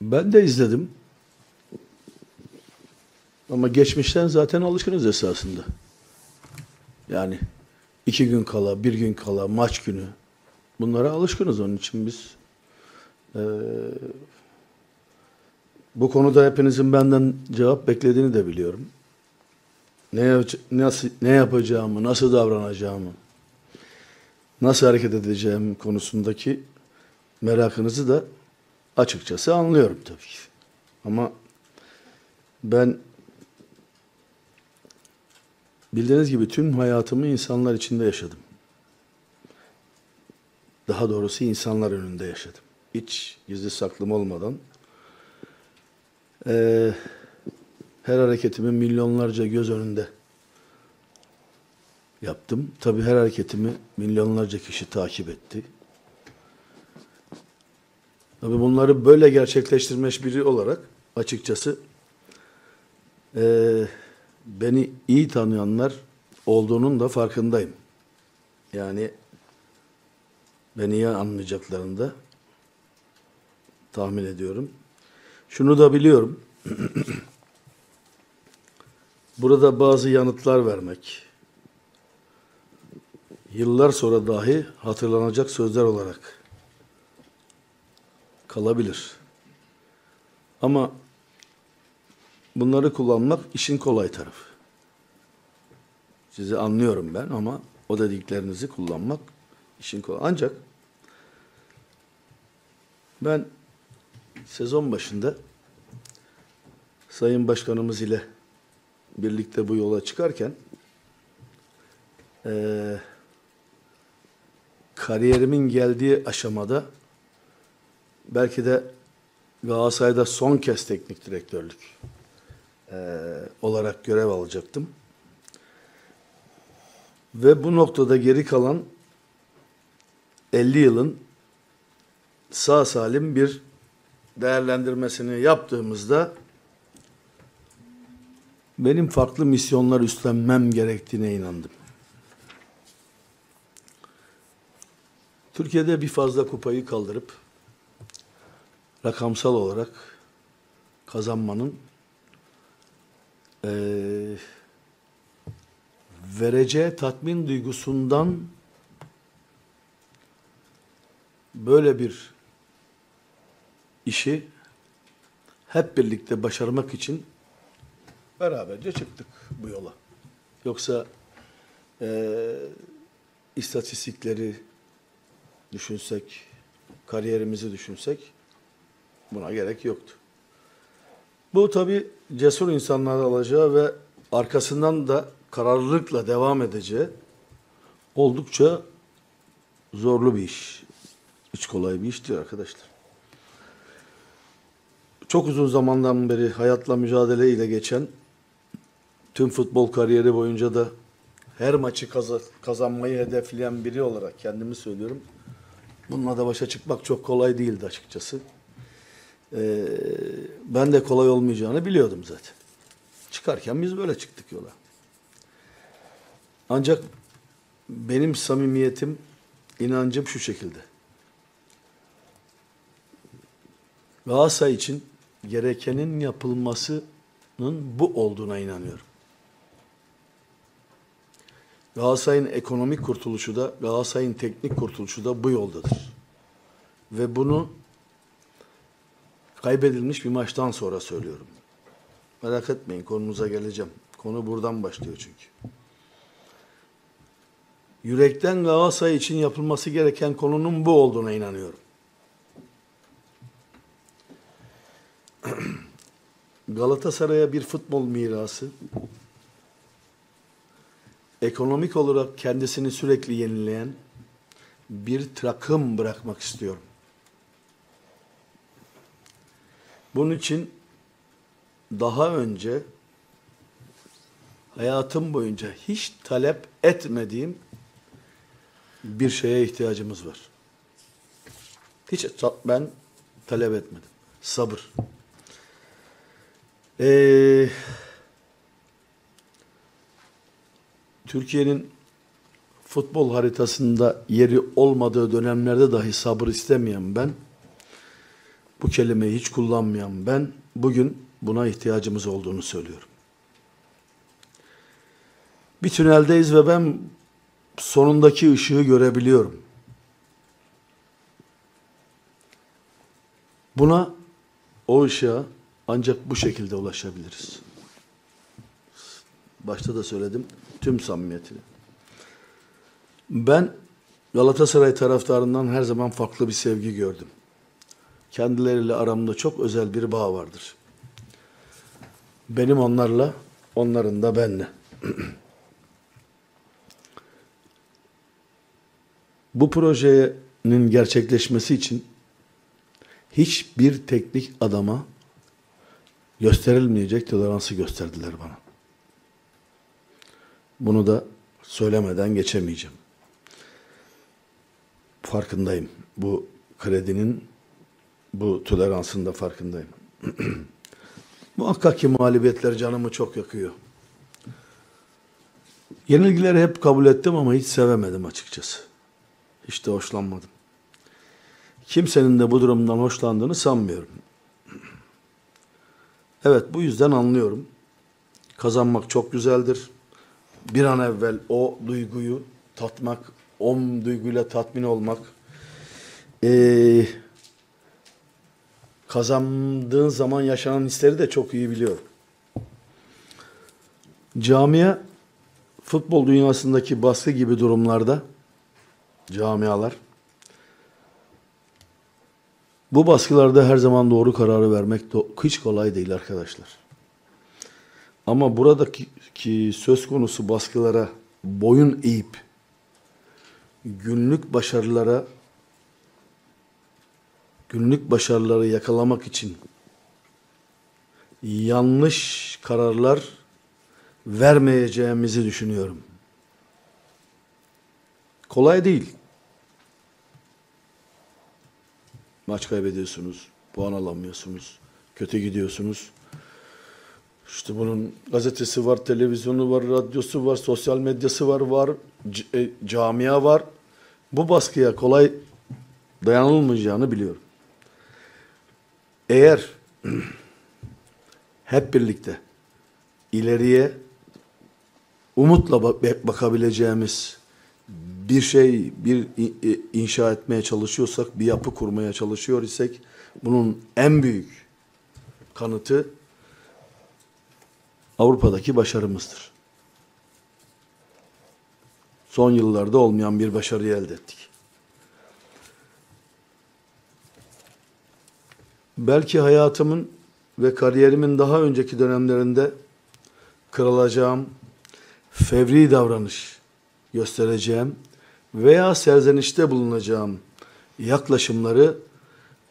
Ben de izledim. Ama geçmişten zaten alışkınız esasında. Yani iki gün kala, bir gün kala, maç günü. Bunlara alışkınız onun için biz. eee, bu konuda hepinizin benden cevap beklediğini de biliyorum. Ne, nasıl, ne yapacağımı, nasıl davranacağımı, nasıl hareket edeceğim konusundaki merakınızı da açıkçası anlıyorum tabii ki. Ama ben bildiğiniz gibi tüm hayatımı insanlar içinde yaşadım. Daha doğrusu insanlar önünde yaşadım. Hiç gizli saklım olmadan eee, her hareketimi milyonlarca göz önünde yaptım. Tabii her hareketimi milyonlarca kişi takip etti. Tabii bunları böyle gerçekleştirmiş biri olarak açıkçası eee, beni iyi tanıyanlar olduğunun da farkındayım. Yani beni iyi anlayacaklarını da tahmin ediyorum. Şunu da biliyorum. Burada bazı yanıtlar vermek, yıllar sonra dahi hatırlanacak sözler olarak kalabilir. Ama bunları kullanmak işin kolay tarafı. Sizi anlıyorum ben ama o dediklerinizi kullanmak işin kolay. Ancak ben sezon başında Sayın Başkanımız ile birlikte bu yola çıkarken eee, kariyerimin geldiği aşamada belki de Galatasaray'da son kez teknik direktörlük eee, olarak görev alacaktım. Ve bu noktada geri kalan 50 yılın sağ salim bir değerlendirmesini yaptığımızda benim farklı misyonlar üstlenmem gerektiğine inandım. Türkiye'de bir fazla kupayı kaldırıp rakamsal olarak kazanmanın eee vereceği tatmin duygusundan böyle bir işi hep birlikte başarmak için beraberce çıktık bu yola. Yoksa eee, istatistikleri düşünsek, kariyerimizi düşünsek buna gerek yoktu. Bu tabi cesur insanlar alacağı ve arkasından da kararlılıkla devam edeceği oldukça zorlu bir iş. Hiç kolay bir iş değil arkadaşlar. Çok uzun zamandan beri hayatla mücadele ile geçen tüm futbol kariyeri boyunca da her maçı kaza- kazanmayı hedefleyen biri olarak kendimi söylüyorum. Bununla da başa çıkmak çok kolay değildi açıkçası. Ee, ben de kolay olmayacağını biliyordum zaten. Çıkarken biz böyle çıktık yola. Ancak benim samimiyetim, inancım şu şekilde. Galatasaray için gerekenin yapılmasının bu olduğuna inanıyorum. Galatasaray'ın ekonomik kurtuluşu da, Galatasaray'ın teknik kurtuluşu da bu yoldadır. Ve bunu kaybedilmiş bir maçtan sonra söylüyorum. Merak etmeyin konumuza geleceğim. Konu buradan başlıyor çünkü. Yürekten Galatasaray için yapılması gereken konunun bu olduğuna inanıyorum. Galatasaray'a bir futbol mirası, ekonomik olarak kendisini sürekli yenileyen bir takım bırakmak istiyorum. Bunun için daha önce hayatım boyunca hiç talep etmediğim bir şeye ihtiyacımız var. Hiç ben talep etmedim. Sabır. Ee, Türkiye'nin futbol haritasında yeri olmadığı dönemlerde dahi sabır istemeyen ben Bu kelimeyi hiç kullanmayan ben bugün buna ihtiyacımız olduğunu söylüyorum. Bir tüneldeyiz ve ben sonundaki ışığı görebiliyorum. Buna o ışığa ancak bu şekilde ulaşabiliriz. Başta da söyledim tüm samimiyetini. Ben Galatasaray taraftarından her zaman farklı bir sevgi gördüm. Kendileriyle aramda çok özel bir bağ vardır. Benim onlarla, onların da benle. Bu projenin gerçekleşmesi için hiçbir teknik adama gösterilmeyecek toleransı gösterdiler bana. Bunu da söylemeden geçemeyeceğim. Farkındayım. Bu kredinin, bu toleransın da farkındayım. Muhakkak ki mağlubiyetler canımı çok yakıyor. Yenilgileri hep kabul ettim ama hiç sevemedim açıkçası. Hiç de hoşlanmadım. Kimsenin de bu durumdan hoşlandığını sanmıyorum. Evet bu yüzden anlıyorum. Kazanmak çok güzeldir. Bir an evvel o duyguyu tatmak, o duyguyla tatmin olmak. Ee, kazandığın zaman yaşanan hisleri de çok iyi biliyorum. Camia futbol dünyasındaki baskı gibi durumlarda camialar bu baskılarda her zaman doğru kararı vermek do- hiç kolay değil arkadaşlar. Ama buradaki ki söz konusu baskılara boyun eğip günlük başarılara günlük başarıları yakalamak için yanlış kararlar vermeyeceğimizi düşünüyorum. Kolay değil. Maç kaybediyorsunuz, puan alamıyorsunuz, kötü gidiyorsunuz. İşte bunun gazetesi var, televizyonu var, radyosu var, sosyal medyası var, var, e, camia var. Bu baskıya kolay dayanılmayacağını biliyorum. Eğer hep birlikte ileriye umutla bak- bakabileceğimiz bir şey, bir inşa etmeye çalışıyorsak, bir yapı kurmaya çalışıyor isek bunun en büyük kanıtı Avrupa'daki başarımızdır. Son yıllarda olmayan bir başarıyı elde ettik. Belki hayatımın ve kariyerimin daha önceki dönemlerinde kırılacağım, fevri davranış göstereceğim veya serzenişte bulunacağım yaklaşımları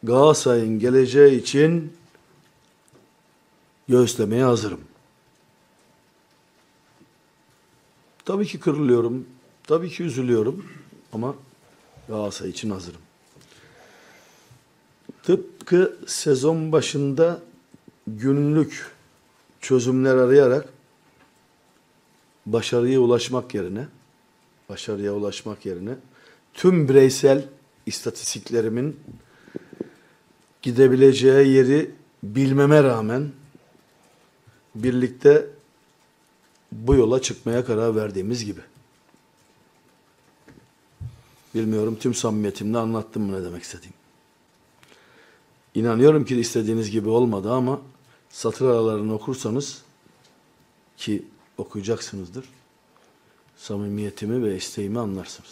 Galatasaray'ın geleceği için göğüslemeye hazırım. Tabii ki kırılıyorum, tabii ki üzülüyorum ama Galatasaray için hazırım. Tıpkı sezon başında günlük çözümler arayarak başarıya ulaşmak yerine başarıya ulaşmak yerine tüm bireysel istatistiklerimin gidebileceği yeri bilmeme rağmen birlikte bu yola çıkmaya karar verdiğimiz gibi. Bilmiyorum tüm samimiyetimle anlattım mı ne demek istediğim. İnanıyorum ki istediğiniz gibi olmadı ama satır aralarını okursanız ki okuyacaksınızdır samimiyetimi ve isteğimi anlarsınız.